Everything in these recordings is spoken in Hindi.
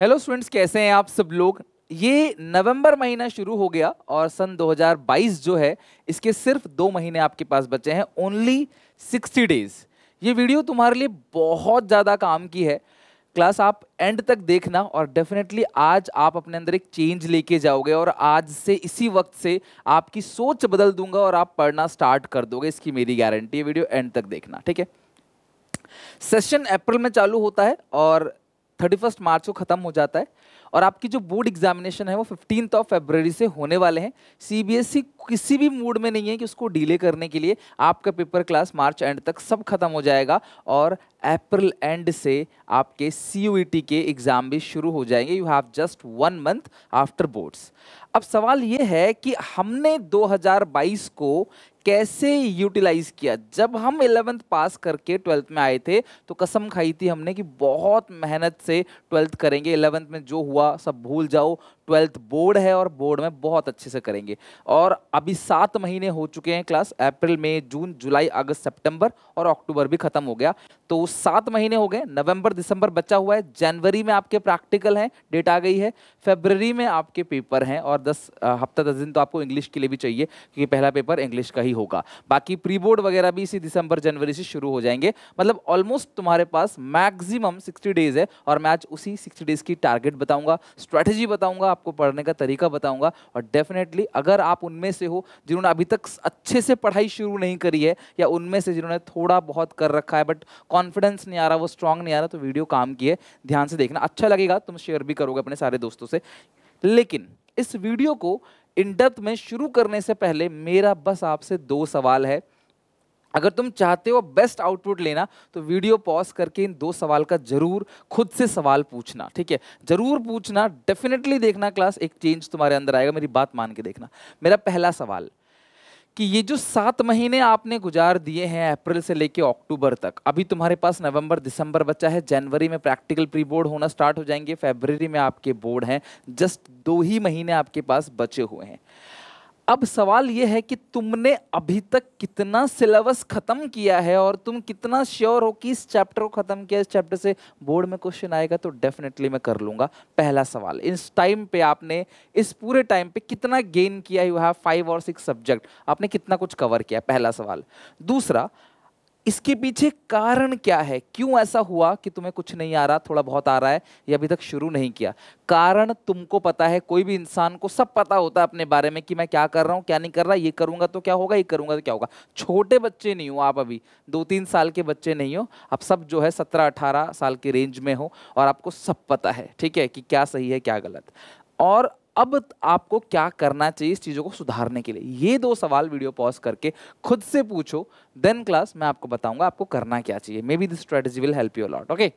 हेलो स्टूडेंट्स कैसे हैं आप सब लोग? ये नवंबर महीना शुरू हो गया और सन 2022 जो है, इसके सिर्फ़ दो महीने आपके पास बचे हैं ओनली 60 डेज़ ये वीडियो तुम्हारे लिए बहुत ज़्यादा काम की है। क्लास आप एंड तक देखना और डेफिनेटली आज आप अपने अंदर एक चेंज लेके जाओगे और आज से इसी वक्त से आपकी सोच बदल दूँगा और आप पढ़ना स्टार्ट कर दोगे, इसकी मेरी गारंटी है वीडियो एंड तक देखना, ठीक है? सेशन अप्रैल में चालू होता है और थर्टी फ़र्स्ट मार्च को ख़त्म हो जाता है और आपकी जो बोर्ड एग्जामिनेशन है वो फिफ्टीन ऑफ़ फेब्रवरी से होने वाले हैं। सीबीएसई e किसी भी मूड में नहीं है कि उसको डिले करने के लिए आपका पेपर क्लास मार्च एंड तक सब खत्म हो जाएगा और अप्रैल एंड से आपके सी e के एग्ज़ाम भी शुरू हो जाएँगे। You have just one month after boards अब सवाल ये है कि हमने 2022 को कैसे यूटिलाइज किया? जब हम इलेवेंथ पास करके ट्वेल्थ में आए थे तो कसम खाई थी हमने कि बहुत मेहनत से ट्वेल्थ करेंगे। इलेवेंथ में जो हुआ, सब भूल जाओ। ट्वेल्थ बोर्ड है और बोर्ड में बहुत अच्छे से करेंगे। और अभी सात महीने हो चुके हैं क्लास अप्रैल मई जून जुलाई अगस्त सितंबर और अक्टूबर भी खत्म हो गया। तो सात महीने हो गए। नवंबर दिसंबर बचा हुआ है। जनवरी में आपके प्रैक्टिकल हैं डेट आ गई है। फेबररी में आपके पेपर हैं और दस हफ़्ता दस दिन तो आपको इंग्लिश के लिए भी चाहिए, क्योंकि पहला पेपर इंग्लिश का ही होगा। बाकी प्री बोर्ड वगैरह भी इसी दिसंबर, जनवरी से शुरू हो जाएँगे। मतलब ऑलमोस्ट तुम्हारे पास मैक्सिमम सिक्सटी डेज़ है और मैं आज उसी सिक्सटी डेज़ की टारगेट बताऊँगा स्ट्रैटेजी बताऊँगा, आपको पढ़ने का तरीका बताऊँगा और डेफिनेटली अगर आप उनमें से हो जिन्होंने अभी तक अच्छे से पढ़ाई शुरू नहीं करी है या उनमें से जिन्होंने थोड़ा बहुत कर रखा है बट कॉन्फिडेंस नहीं आ रहा, वो स्ट्रांग नहीं आ रहा तो वीडियो काम की है ध्यान से देखना। अच्छा लगेगा, तुम शेयर भी करोगे अपने सारे दोस्तों से। लेकिन इस वीडियो को इन डेप्थ में शुरू करने से पहले मेरा बस आपसे दो सवाल है। अगर तुम चाहते हो बेस्ट आउटपुट लेना तो वीडियो पॉज करके इन दो सवाल का ज़रूर खुद से सवाल पूछना, ठीक है? ज़रूर पूछना डेफिनेटली देखना क्लास एक चेंज तुम्हारे अंदर आएगा, मेरी बात मान के देखना। मेरा पहला सवाल कि ये जो सात महीने आपने गुजार दिए हैं अप्रैल से लेके अक्टूबर तक, अभी तुम्हारे पास नवंबर, दिसंबर बचा है, जनवरी में प्रैक्टिकल प्री बोर्ड होना स्टार्ट हो जाएँगे फेबररी में आपके बोर्ड हैं, जस्ट दो ही महीने आपके पास बचे हुए हैं। अब सवाल ये है कि तुमने अभी तक कितना सिलेबस खत्म किया है और तुम कितना श्योर हो कि इस चैप्टर को खत्म किया इस चैप्टर से बोर्ड में क्वेश्चन आएगा तो डेफिनेटली मैं कर लूँगा। पहला सवाल, इस टाइम पे आपने, इस पूरे टाइम पे कितना गेन किया? यू हैव फाइव और सिक्स सब्जेक्ट आपने कितना कुछ कवर किया? पहला सवाल। दूसरा इसके पीछे कारण क्या है? क्यों ऐसा हुआ कि तुम्हें कुछ नहीं आ रहा? थोड़ा बहुत आ रहा है, ये अभी तक शुरू नहीं किया। कारण तुमको पता है, कोई भी इंसान को सब पता होता है अपने बारे में कि मैं क्या कर रहा हूँ, क्या नहीं कर रहा, ये करूँगा तो क्या होगा, ये करूँगा तो क्या होगा। छोटे बच्चे नहीं हो आप अभी दो तीन साल के बच्चे नहीं हो, आप सब जो है सत्रह अठारह साल के रेंज में हो और आपको सब पता है, ठीक है, कि क्या सही है, क्या गलत। और अब आपको क्या करना चाहिए इस चीज़ों को सुधारने के लिए? ये दो सवाल वीडियो पॉज करके खुद से पूछो देन क्लास मैं आपको बताऊँगा आपको करना क्या चाहिए। Maybe this strategy will help you lot okay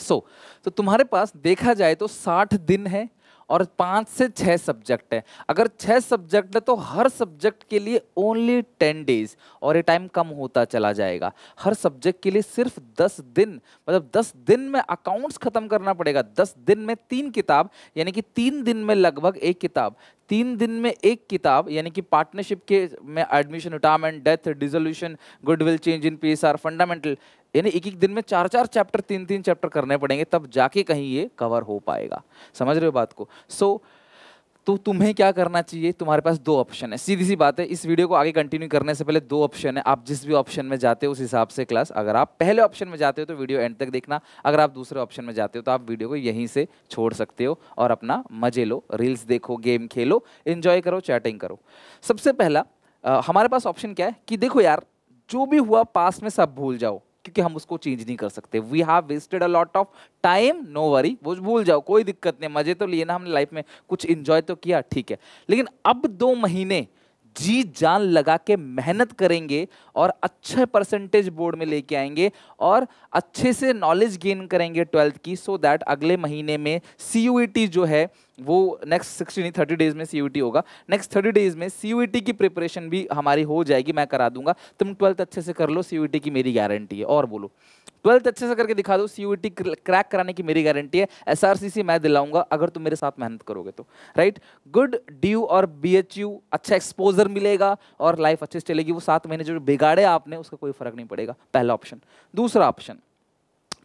so तो तुम्हारे पास देखा जाए तो 60 दिन है और पाँच से छः सब्जेक्ट है। अगर छः सब्जेक्ट है तो हर सब्जेक्ट के लिए ओनली टेन डेज़ और ये टाइम कम होता चला जाएगा। हर सब्जेक्ट के लिए सिर्फ़ दस दिन मतलब दस दिन में अकाउंट्स खत्म करना पड़ेगा। दस दिन में तीन किताब, यानी कि तीन दिन में लगभग एक किताब। तीन दिन में एक किताब, यानी कि पार्टनरशिप के में admission retirement death dissolution goodwill change in P fundamental यानी एक एक दिन में चार चार चैप्टर तीन तीन चैप्टर करने पड़ेंगे तब जाके कहीं ये कवर हो पाएगा। समझ रहे हो बात को? सो so, तो तुम्हें क्या करना चाहिए? तुम्हारे पास दो ऑप्शन है। सीधी सी बात है इस वीडियो को आगे कंटिन्यू करने से पहले दो ऑप्शन है। आप जिस भी ऑप्शन में जाते हो उस हिसाब से क्लास अगर आप पहले ऑप्शन में जाते हो तो वीडियो एंड तक देखना। अगर आप दूसरे ऑप्शन में जाते हो तो आप वीडियो को यहीं से छोड़ सकते हो और अपना मज़े लो रील्स देखो गेम खेलो इन्जॉय करो चैटिंग करो। सबसे पहला आ, हमारे पास ऑप्शन क्या है? कि देखो यार जो भी हुआ पास में सब भूल जाओ। क्योंकि हम उसको चेंज नहीं कर सकते। We have wasted a lot of time no worry वो भूल जाओ, कोई दिक्कत नहीं, मज़े तो लिए ना हमने लाइफ में, कुछ इंजॉय तो किया, ठीक है। लेकिन अब दो महीने जी जान लगा के मेहनत करेंगे और अच्छे परसेंटेज बोर्ड में लेके आएँगे और अच्छे से नॉलेज गेन करेंगे ट्वेल्थ की सो so दैट अगले महीने में सी जो है, वो नेक्स्ट सिक्सटी नहीं थर्टी डेज़ में सी होगा। नेक्स्ट थर्टी डेज़ में सी की प्रिपरेशन भी हमारी हो जाएगी, मैं करा दूँगा। तुम ट्वेल्थ अच्छे से कर लो सी की मेरी गारंटी है। और बोलो। ट्वेल्थ अच्छे से करके दिखा दो सी क्रैक कराने की मेरी गारंटी है। SRCC मैं दिलाऊँगा, अगर तुम मेरे साथ मेहनत करोगे तो। राइट गुड DU और BHU अच्छा एक्सपोजर मिलेगा और लाइफ अच्छे से चलेगी। वो सात महीने जो बिगाड़े आपने, उसका कोई फ़र्क नहीं पड़ेगा। पहला ऑप्शन दूसरा ऑप्शन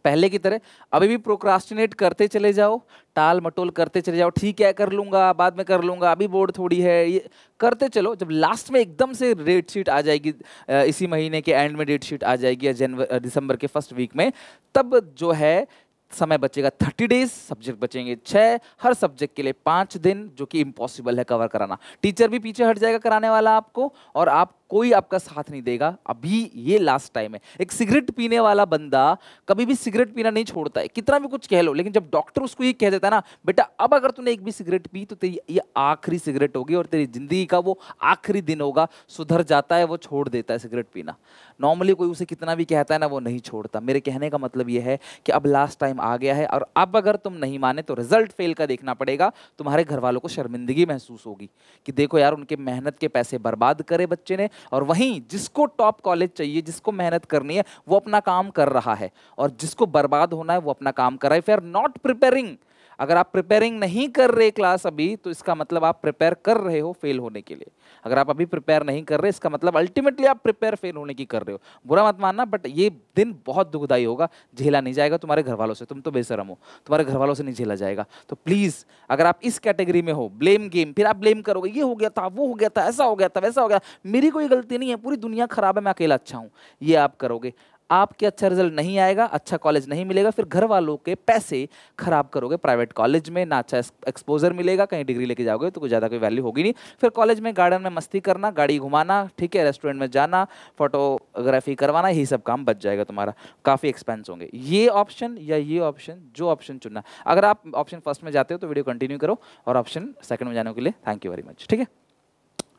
पहले की तरह, अभी भी प्रोक्रास्टिनेट करते चले जाओ, टाल मटोल करते चले जाओ, ठीक है, कर लूँगा, बाद में कर लूँगा, अभी बोर्ड थोड़ी है, ये करते चलो, जब लास्ट में एकदम से डेट शीट आ जाएगी इसी महीने के एंड में डेट शीट आ जाएगी, या जनवरी दिसंबर के फ़र्स्ट वीक में, तब जो है, समय बचेगा थर्टी डेज़ सब्जेक्ट बचेंगे छः हर सब्जेक्ट के लिए पाँच दिन, जो कि इम्पॉसिबल है कवर कराना। टीचर भी पीछे हट जाएगा कराने वाला आपको, और आप कोई आपका साथ नहीं देगा। अभी ये लास्ट टाइम है। एक सिगरेट पीने वाला बंदा कभी भी सिगरेट पीना नहीं छोड़ता है। कितना भी कुछ कह लो, लेकिन जब डॉक्टर उसको ये कह देता है ना, बेटा, अब अगर तूने एक भी सिगरेट पी तो तेरी ये आखिरी सिगरेट होगी और तेरी ज़िंदगी का वो आखिरी दिन होगा। सुधर जाता है, वो छोड़ देता है सिगरेट पीना। नॉर्मली कोई उसे कितना भी कहता है ना, वो नहीं छोड़ता। मेरे कहने का मतलब ये है कि अब लास्ट टाइम आ गया है और अब अगर तुम नहीं माने तो रिज़ल्ट फेल का देखना पड़ेगा। तुम्हारे घर वालों को शर्मिंदगी महसूस होगी कि देखो यार, उनके मेहनत के पैसे बर्बाद करे बच्चे ने और वहीं जिसको टॉप कॉलेज चाहिए, जिसको मेहनत करनी है, वो अपना काम कर रहा है। और जिसको बर्बाद होना है, वो अपना काम कर रहा है। इफ़ आर नॉट प्रिपेयरिंग अगर आप प्रिपेयरिंग नहीं कर रहे क्लास अभी तो इसका मतलब आप प्रिपेयर कर रहे हो फेल होने के लिए। अगर आप अभी प्रिपेयर नहीं कर रहे, इसका मतलब अल्टीमेटली आप प्रिपेयर फेल होने की कर रहे हो। बुरा मत मानना बट ये दिन बहुत दुखदायी होगा। झेला नहीं जाएगा तुम्हारे घर वालों से, तुम तो बेसरम हो। तुम्हारे घर वालों से नहीं झेला जाएगा। तो प्लीज़ अगर आप इस कैटेगरी में हो ब्लेम गेम फिर आप ब्लेम करोगे, ये हो गया था, वो हो गया था, ऐसा हो गया था, वैसा हो गया मेरी कोई गलती नहीं है, पूरी दुनिया खराब है, मैं अकेला अच्छा हूँ। ये आप करोगे। आपके अच्छा रिज़ल्ट नहीं आएगा अच्छा कॉलेज नहीं मिलेगा, फिर घर वालों के पैसे खराब करोगे प्राइवेट कॉलेज में, ना अच्छा एक्सपोजर मिलेगा, कहीं डिग्री लेके जाओगे तो कुछ ज़्यादा कोई वैल्यू होगी नहीं। फिर कॉलेज में गार्डन में मस्ती करना, गाड़ी घुमाना, ठीक है रेस्टोरेंट में जाना फोटोग्राफी करवाना, यही सब काम बच जाएगा तुम्हारा। काफ़ी एक्सपेंस होंगे। ये ऑप्शन या ये ऑप्शन जो ऑप्शन चुनना। अगर आप ऑप्शन फ़र्स्ट में जाते हो तो वीडियो कंटिन्यू करो और ऑप्शन सेकंड में जाने के लिए थैंक यू वेरी मच ठीक है?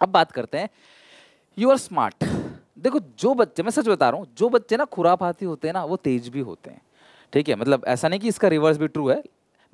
अब बात करते हैं यू आर स्मार्ट देखो, जो बच्चे, मैं सच बता रहा हूँ, जो बच्चे ना खुरापाती होते हैं ना, वो तेज भी होते हैं। ठीक है मतलब ऐसा नहीं कि इसका रिवर्स भी ट्रू है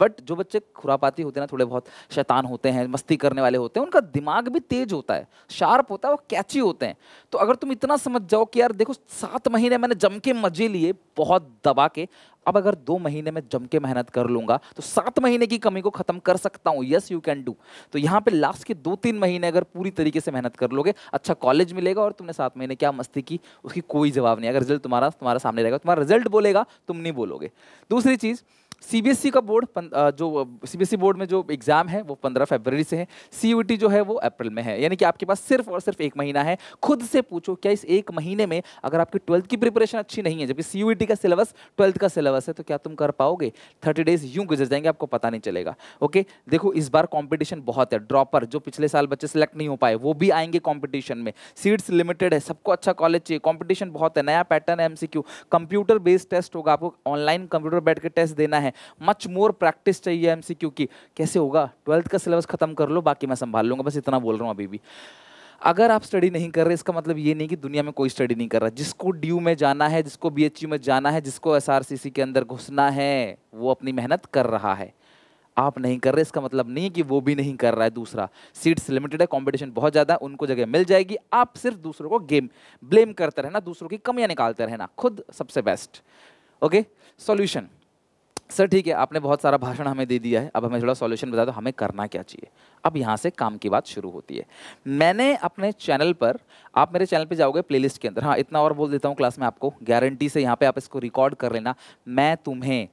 बट जो बच्चे खुरापाती होते हैं ना, थोड़े बहुत शैतान होते हैं, मस्ती करने वाले होते हैं, उनका दिमाग भी तेज होता है, शार्प होता है वो कैची होते हैं। तो अगर तुम इतना समझ जाओ कि यार देखो, सात महीने मैंने जम के मज़े लिए, बहुत दबा के, अब अगर दो महीने में जम के मेहनत कर लूँगा तो सात महीने की कमी को खत्म कर सकता हूँ। यस यू कैन डू तो यहाँ पे लास्ट के दो तीन महीने अगर पूरी तरीके से मेहनत कर लोगे अच्छा कॉलेज मिलेगा और तुमने सात महीने क्या मस्ती की, उसकी कोई जवाब नहीं अगर रिज़ल्ट तुम्हारा तुम्हारा सामने रहेगा, तुम्हारा रिज़ल्ट बोलेगा, तुम नहीं बोलोगे। दूसरी चीज़ सीबीएसई e का बोर्ड जो सीबीएसई बोर्ड e में जो एग्ज़ाम है, वो पंद्रह फरवरी से है। सी जो है, वो अप्रैल में है। यानी कि आपके पास सिर्फ़ और सिर्फ़ एक महीना है। खुद से पूछो, क्या इस एक महीने में अगर आपकी ट्वेल्थ की प्रिपरेशन अच्छी नहीं है, जबकि सी का सिलेबस ट्वेल्थ का सिलेबस है तो क्या तुम कर पाओगे? थर्टी डेज़ यूँ गुजर जाएँगे, आपको पता नहीं चलेगा। ओके? देखो, इस बार कॉम्पिटिशन बहुत है। ड्रॉपर जो पिछले साल बच्चे सेलेक्ट नहीं हो पाए, वो भी आएँगे कॉम्पिटिशन में। सीट्स लिमिटेड है, सबको अच्छा कॉलेज चाहिए। कॉम्पिटिशन बहुत है, नया पैटर्न है एमसीक्यू कंप्यूटर बेस्ड टेस्ट होगा, आपको ऑनलाइन कंप्यूटर बैठ के टेस्ट देना है। मच मोर प्रैक्टिस चाहिए एमसीक्यू की। कैसे होगा? ट्वेल्थ का सिलेबस खत्म कर लो, बाकी मैं संभाल लूँगा, बस इतना बोल रहा हूँ अभी भी। अगर आप स्टडी नहीं कर रहे, इसका मतलब ये नहीं कि दुनिया में कोई स्टडी नहीं कर रहा। जिसको ड्यू में जाना है, जिसको बीएचयू में जाना है, जिसको एसआरसीसी के अंदर घुसना है, वो अपनी मेहनत कर रहा है। आप नहीं कर रहे, इसका मतलब नहीं है कि वो भी नहीं कर रहा है दूसरा। सीट्स लिमिटेड है कंपटीशन बहुत ज़्यादा है उनको जगह मिल जाएगी। आप सिर्फ़ दूसरों को गेम ब्लेम करते रहना, दूसरों की कमियाँ निकालते रहना, खुद सबसे बेस्ट ओके सॉल्यूशन सर, ठीक है, आपने बहुत सारा भाषण हमें दे दिया है, अब हमें थोड़ा सॉल्यूशन बता दो, हमें करना क्या चाहिए? अब यहाँ से काम की बात शुरू होती है। मैंने अपने चैनल पर, आप मेरे चैनल पे जाओगे प्लेलिस्ट के अंदर हाँ इतना और बोल देता हूँ क्लास में आपको गारंटी से यहाँ पे आप इसको रिकॉर्ड कर लेना। मैं तुम्हें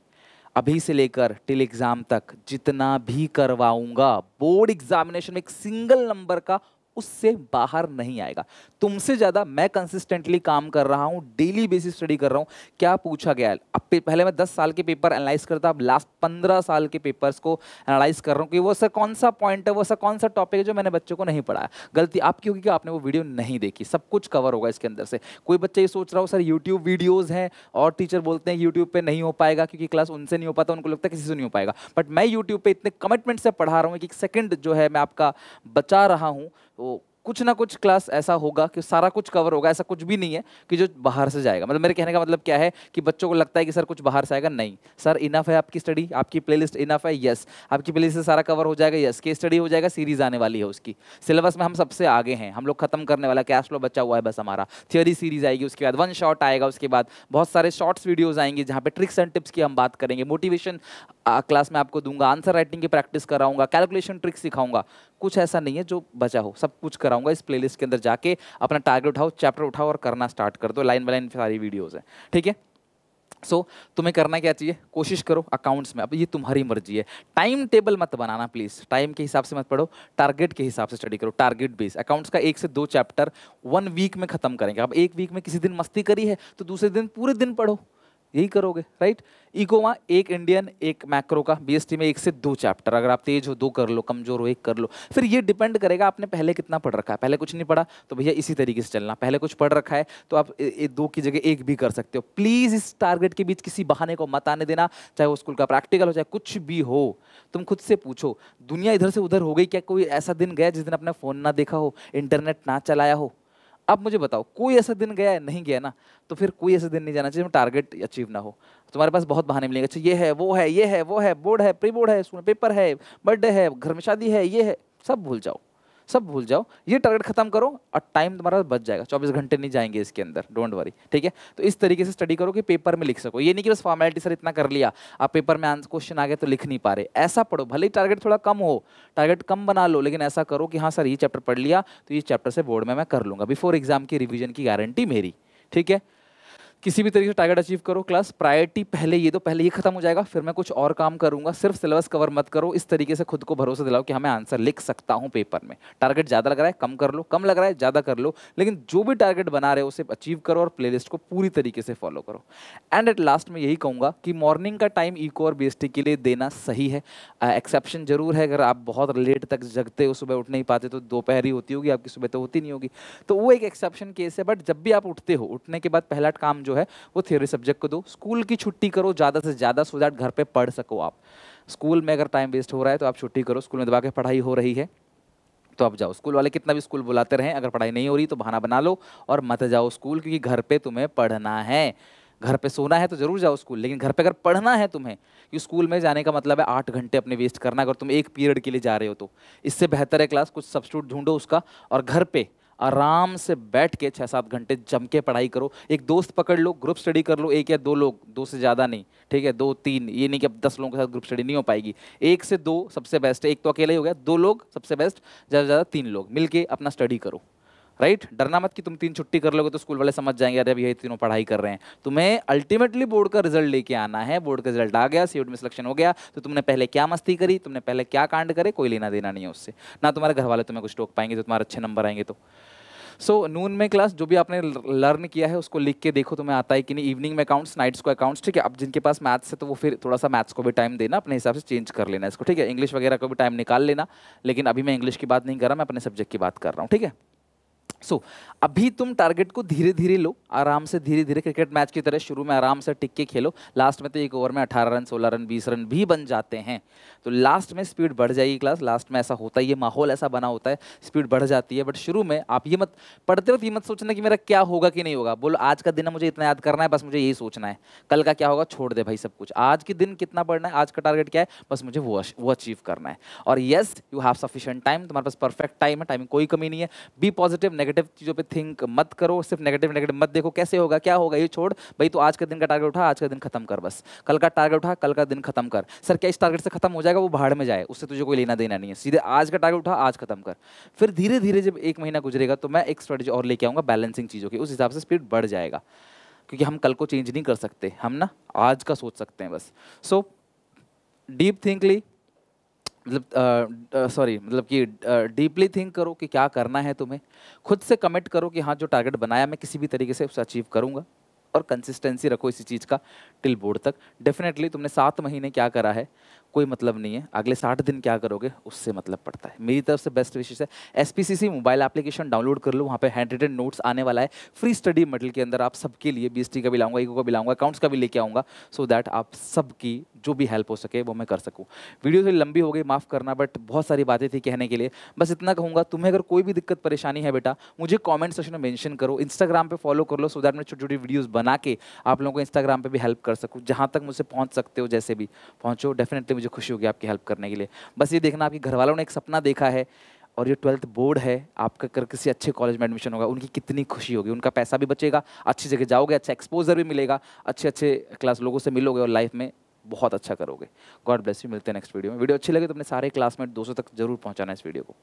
अभी से लेकर टिल एग्ज़ाम तक जितना भी करवाऊँगा बोर्ड एग्जामिनेशन में एक सिंगल नंबर का उससे बाहर नहीं आएगा। तुमसे ज़्यादा मैं कंसिस्टेंटली काम कर रहा हूँ डेली बेसिस स्टडी कर रहा हूँ। क्या पूछा गया? अब पहले मैं दस साल के पेपर एनालाइज करता, अब लास्ट पंद्रह साल के पेपर्स को एनालाइज कर रहा हूँ कि वो सर कौन सा पॉइंट है, वो सर कौन सा टॉपिक है जो मैंने बच्चों को नहीं पढ़ाया। गलती आपकी होगी कि आपने वो वीडियो नहीं देखी। सब कुछ कवर होगा इसके अंदर से। कोई बच्चा ये सोच रहा हो, सर यूट्यूब वीडियोज़ हैं और टीचर बोलते हैं यूट्यूब पर नहीं हो पाएगा क्योंकि क्लास उनसे नहीं हो पाता, उनको लगता है किसी से नहीं हो पाएगा। बट मैं यूट्यूब पर इतने कमिटमेंट से पढ़ा रहा हूँ कि सेकंड जो है मैं आपका बचा रहा हूँ। तो कुछ ना कुछ क्लास ऐसा होगा कि सारा कुछ कवर होगा, ऐसा कुछ भी नहीं है कि जो बाहर से जाएगा। मतलब मेरे कहने का मतलब क्या है कि बच्चों को लगता है कि सर कुछ बाहर से आएगा? नहीं। सर इनफ है आपकी स्टडी आपकी प्लेलिस्ट इनफ है? यस आपकी प्लेलिस्ट से सारा कवर हो जाएगा? यस के स्टडी हो जाएगा? सीरीज़ आने वाली है उसकी। सिलेबस में हम सबसे आगे हैं। हम लोग खत्म करने वाला कैश फ्लो बचा हुआ है बस हमारा। थियोरी सीरीज़ आएगी उसके बाद। वन शॉट आएगा उसके बाद। बहुत सारे शॉर्ट्स वीडियोज़ आएँगे जहाँ पे ट्रिक्स एंड टिप्स की हम बात करेंगे। मोटिवेशन क्लास में आपको दूँगा आंसर राइटिंग की प्रैक्टिस कराऊँगा कैलकुलेशन ट्रिक्स सिखाऊँगा। कुछ ऐसा नहीं है जो बचा हो सब कुछ कराऊँगा इस प्लेलिस्ट के अंदर जाके अपना टारगेट उठाओ चैप्टर उठाओ और करना स्टार्ट कर दो लाइन बाई लाइन सारी वीडियोज़ है। ठीक है? सो so, तुम्हें करना क्या चाहिए? कोशिश करो अकाउंट्स में अब ये तुम्हारी मर्ज़ी है। टाइम टेबल मत बनाना प्लीज़ टाइम के हिसाब से मत पढ़ो टारगेट के हिसाब से स्टडी करो टारगेट बेस अकाउंट्स का एक से दो चैप्टर वन वीक में खत्म करेंगे। अब एक वीक में किसी दिन मस्ती करी है तो दूसरे दिन पूरे दिन पढ़ो। यही करोगे राइट इकोमा एक इंडियन एक मैक्रो का बीएसटी में एक से दो चैप्टर अगर आप तेज हो दो कर लो कमज़ोर हो एक कर लो। फिर ये डिपेंड करेगा आपने पहले कितना पढ़ रखा है। पहले कुछ नहीं पढ़ा तो भैया इसी तरीके से चलना। पहले कुछ पढ़ रखा है तो आप ए, ए, दो की जगह एक भी कर सकते हो। प्लीज़ इस टारगेट के बीच किसी बहाने को मत आने देना चाहे वो स्कूल का प्रैक्टिकल हो चाहे कुछ भी हो। तुम खुद से पूछो दुनिया इधर से उधर हो गई क्या कोई ऐसा दिन गया जिस दिन अपने फ़ोन ना देखा हो इंटरनेट ना चलाया हो? अब मुझे बताओ, कोई ऐसा दिन गया है नहीं गया ना तो फिर कोई ऐसा दिन नहीं जाना चाहिए टारगेट अचीव ना हो। तुम्हारे पास बहुत बहाने मिलेंगे अच्छा ये है, वो है, ये है, वो है बोर्ड है प्री बोर्ड है स्कूल पेपर है बर्थडे है, घर में शादी है, ये है, सब भूल जाओ। सब भूल जाओ। ये टारगेट खत्म करो और टाइम तुम्हारा बच जाएगा। चौबीस घंटे नहीं जाएँगे इसके अंदर। डोंट वरी ठीक है? तो इस तरीके से स्टडी करो कि पेपर में लिख सको। ये नहीं कि बस फॉर्मेलिटी सर इतना कर लिया, आप पेपर में आंसर क्वेश्चन आ गए तो लिख नहीं पा रहे। ऐसा पढ़ो, भले ही टारगेट थोड़ा कम हो टारगेट कम बना लो, लेकिन ऐसा करो कि हाँ सर ये चैप्टर पढ़ लिया तो ये चैप्टर से बोर्ड में मैं कर लूँगा। बिफोर एग्ज़ाम की रिविजन की गारंटी मेरी, ठीक है? किसी भी तरीके से टारगेट अचीव करो क्लास प्रायोरिटी पहले ये तो पहले ये खत्म हो जाएगा, फिर मैं कुछ और काम करूँगा, सिर्फ़ सिलेबस कवर मत करो, इस तरीके से खुद को भरोसा दिलाओ कि हमें आंसर लिख सकता हूँ पेपर में। टारगेट ज़्यादा लग रहा है, कम कर लो, कम लग रहा है, ज़्यादा कर लो, लेकिन जो भी टारगेट बना रहे हो, उसे अचीव करो और प्ले को पूरी तरीके से फॉलो करो। एंड एट लास्ट में यही कहूँगा कि मॉर्निंग का टाइम इको और बी के लिए देना सही है। एक्सेप्शन ज़रूर है, अगर आप बहुत लेट तक जगते हो, सुबह उठ नहीं पाते तो दोपहर ही होती होगी, आपकी सुबह तो होती नहीं होगी। तो वो एक एक्सेप्शन केस है बट जब भी आप उठते हो, उठने के बाद पहला काम जो है, वो थियोरी सब्जेक्ट को दो। स्कूल की छुट्टी करो, ज़्यादा से ज़्यादा सो दैट घर पर पढ़ सको आप। स्कूल में अगर टाइम वेस्ट हो रहा है तो आप छुट्टी करो। स्कूल में दबा के पढ़ाई हो रही है तो आप जाओ। स्कूल वाले कितना भी स्कूल बुलाते रहें, अगर पढ़ाई नहीं हो रही तो बहाना बना लो और मत जाओ स्कूल क्योंकि घर पे तुम्हें पढ़ना है। घर पे सोना है तो ज़रूर जाओ स्कूल लेकिन घर पे अगर पढ़ना है तुम्हें, कि स्कूल में जाने का मतलब है आठ घंटे अपने वेस्ट करना, अगर तुम एक पीरियड के लिए जा रहे हो तो। इससे बेहतर है क्लास कुछ सब्सिट्यूट ढूंढो उसका और घर पे आराम से बैठ के छः सात घंटे जम के पढ़ाई करो। एक दोस्त पकड़ लो ग्रुप स्टडी कर लो, एक या दो लोग, दो से ज़्यादा नहीं, ठीक है? दो, तीन, ये नहीं कि अब दस लोगों के साथ ग्रुप स्टडी नहीं हो पाएगी। एक से दो सबसे बेस्ट है एक तो अकेला ही हो गया, दो लोग सबसे बेस्ट ज़्यादा से ज़्यादा तीन लोग मिल अपना स्टडी करो। राइट? डरना मत कि तुम तीन छुट्टी कर लोगे तो स्कूल वाले समझ जाएँगे अरे अभी ये तीनों पढ़ाई कर रहे हैं। तुम्हें अल्टीमेटली बोर्ड का रिज़ल्ट लेके आना है। बोर्ड का रिज़ल्ट आ गया सीट में सिलेक्शन हो गया तो तुमने पहले क्या मस्ती करी? तुमने पहले क्या कांड करे? कोई लेना देना नहीं है उससे। ना तुम्हारे घर वाले तुम्हें कुछ टोक पाएँगे तो तुम्हारे अच्छे नंबर आएँगे तो। सो so, नून में क्लास जो भी आपने लर्न किया है उसको लिख के देखो तुम्हें आता है कि नहीं। इवनिंग में अकाउंट्स नाइट्स को अकाउंट्स ठीक है? अब जिनके पास मैथ्स है तो वो फिर थोड़ा सा मैथ्स को भी टाइम देना अपने हिसाब से चेंज कर लेना इसको ठीक है? इंग्लिश वगैरह को भी टाइम निकाल लेना लेकिन अभी मैं इंग्लिश की बात नहीं कर रहा मैं अपने सब्जेक्ट की बात कर रहा हूँ ठीक है? सो so, अभी तुम टारगेट को धीरे धीरे लो आराम से धीरे धीरे क्रिकेट मैच की तरह शुरू में आराम से टिक के खेलो। लास्ट में तो एक ओवर में 18 रन 16 रन 20 रन भी बन जाते हैं। तो लास्ट में स्पीड बढ़ जाएगी क्लास लास्ट में ऐसा होता है ये माहौल ऐसा बना होता है स्पीड बढ़ जाती है। बट शुरू में आप ये मत पढ़ते वक्त ये मत सोचना कि मेरा क्या होगा कि नहीं होगा। बोलो आज का दिन मुझे इतना याद करना है बस मुझे यही सोचना है। कल का क्या होगा छोड़ दे भाई सब कुछ। आज के दिन कितना पढ़ना है आज का टारगेट क्या है बस मुझे वो वो अचीव करना है। और yes you have sufficient time तुम्हारे पास परफेक्ट टाइम है टाइम कोई कमी नहीं है। बी पॉजिटिव नेगेटिव चीज़ों पर थिंक मत करो, सिर्फ़ नेगेटिव नेगेटिव मत देखो, कैसे होगा, क्या होगा, ये छोड़, भाई तो आज के दिन का टारगेट उठा, आज का दिन खत्म कर बस। कल का टारगेट उठा, कल का दिन खत्म कर। सर, क्या इस टारगेट से खत्म हो जाएगा, वो भाड़ में जाए, उससे तुझे कोई लेना देना नहीं है। सीधे आज का टारगेट उठा, आज खत्म कर। फिर धीरे धीरे जब एक महीना गुजरेगा तो मैं एक स्ट्रेटेजी और लेके आऊँगा बैलेंसिंग चीज़ों की। उस हिसाब से स्पीड बढ़ जाएगा। क्योंकि हम कल को चेंज नहीं कर सकते, हम ना आज का सोच सकते हैं बस। सो डीप थिंकली मतलब सॉरी मतलब कि डीपली थिंक करो कि क्या करना है तुम्हें। खुद से कमिट करो कि हाँ जो टारगेट बनाया मैं किसी भी तरीके से उसे अचीव करूँगा। और कंसिस्टेंसी रखो इसी चीज़ का टिल बोर्ड तक। डेफिनेटली तुमने सात महीने क्या करा है? कोई मतलब नहीं है। अगले साठ दिन क्या करोगे, उससे मतलब पड़ता है। मेरी तरफ़ से बेस्ट विशेष है। S P C C mobile application download कर लो। वहाँ पे हैंड रिटन नोट्स आने वाला है। फ्री स्टडी मटेरियल के अंदर आप सबके लिए बी एस टी का भी लाऊँगा ईको का भी लाऊँगा अकाउंट्स का भी लेके आऊँगा सो दैट आप सबकी जो भी हेल्प हो सके वो मैं कर सकूँ। वीडियो थोड़ी लंबी हो गई, माफ़ करना बट बहुत सारी बातें थी कहने के लिए। बस इतना कहूँगा, तुम्हें अगर कोई भी दिक्कत, परेशानी है बेटा, मुझे कॉमेंट सेक्शन में मैंशन करो। इंस्टाग्राम पर फॉलो कर लो सो दैट मैं छोटी छोटी वीडियोज़ बना के आप लोगों को इंस्टाग्राम पर भी हेल्प कर सकूँ, जहाँ तक मुझसे पहुँच सकते हो, जैसे भी पहुँचो। डेफिनेटली मुझे खुशी होगी आपकी हेल्प करने के लिए। बस ये देखना, आपके घर वालों ने एक सपना देखा है और ये ट्वेल्थ बोर्ड है, आपका कर किसी अच्छे कॉलेज में एडमिशन होगा, उनकी कितनी खुशी होगी, उनका पैसा भी बचेगा, अच्छी जगह जाओगे अच्छा एक्सपोजर भी मिलेगा अच्छे अच्छे क्लास लोगों से मिलोगे और लाइफ में बहुत अच्छा करोगे। गॉड ब्लेस यू मिलते हैं नेक्स्ट वीडियो में। वीडियो अच्छी लगे तो अपने सारे क्लासमेट 200 तक ज़रूर पहुंचाना इस वीडियो को।